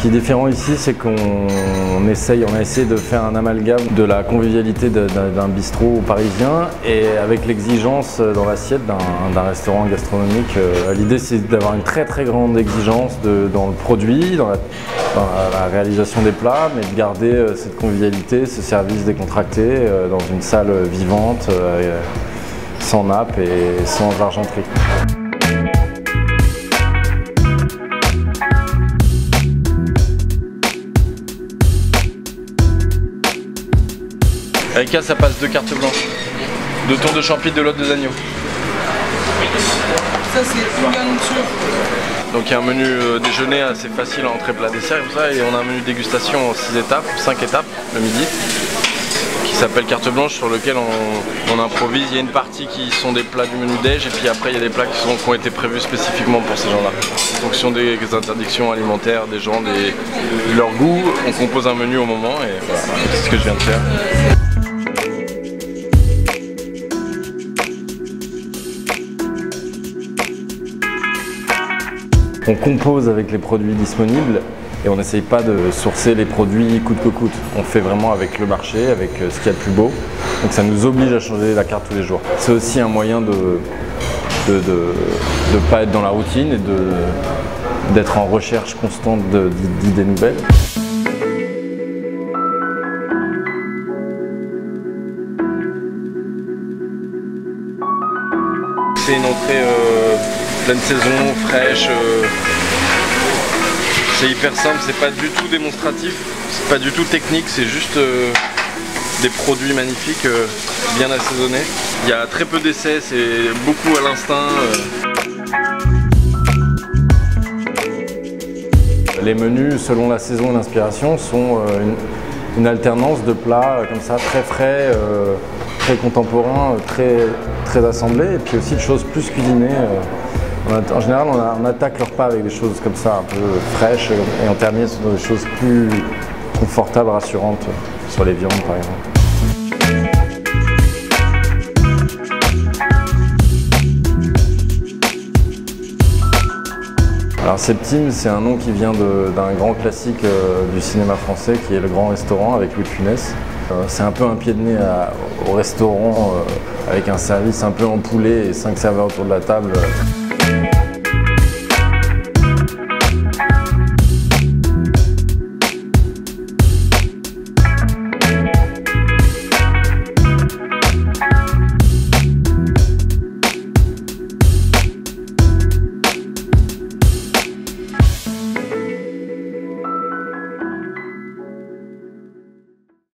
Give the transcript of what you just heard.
qui est différent ici, c'est qu'on essaye, on a essayé de faire un amalgame de la convivialité d'un bistrot parisien et avec l'exigence dans l'assiette d'un restaurant gastronomique. Euh, l'idée, c'est d'avoir une très très grande exigence dans le produit, dans la, réalisation des plats, mais de garder euh, cette convivialité, ce service décontracté euh, dans une salle vivante, sans nappe et sans argenterie. Avec ça passe deux cartes blanches. Deux tours de champi, de l'autre des agneaux. Ça, c'est. Donc il y a un menu euh, déjeuner assez facile à entrée plat dessert comme ça et on a un menu dégustation en 6 étapes, 5 étapes le midi qui s'appelle carte blanche sur lequel on, improvise. Il y a une partie qui sont des plats du menu déj et puis après il y a des plats qui, sont, qui ont été prévus spécifiquement pour ces gens-là. En fonction des interdictions alimentaires des gens, de leur goût, on compose un menu au moment et voilà, c'est ce que je viens de faire. On compose avec les produits disponibles et on n'essaye pas de sourcer les produits coûte que coûte. On fait vraiment avec le marché, avec euh, ce qu'il y a de plus beau. Donc ça nous oblige à changer la carte tous les jours. C'est aussi un moyen de ne pas être dans la routine et d'être en recherche constante d'idées nouvelles. C'est une entrée euh, pleine saison, fraîche. Euh, c'est hyper simple, c'est pas du tout démonstratif, c'est pas du tout technique, c'est juste euh, des produits magnifiques, euh, bien assaisonnés. Il y a très peu d'essais, c'est beaucoup à l'instinct. Les menus, selon la saison et l'inspiration, sont une, alternance de plats comme ça, très frais, très contemporains, très, très assemblés, et puis aussi de choses plus cuisinées en général, on, attaque le repas avec des choses comme ça, un peu fraîches, et on termine sur des choses plus confortables, rassurantes, sur les viandes par exemple. Alors Septime, c'est un nom qui vient d'un grand classique euh, du cinéma français qui est Le Grand Restaurant avec Louis Funès. Euh, c'est un peu un pied de nez au restaurant euh, avec un service un peu empoulé et cinq serveurs autour de la table.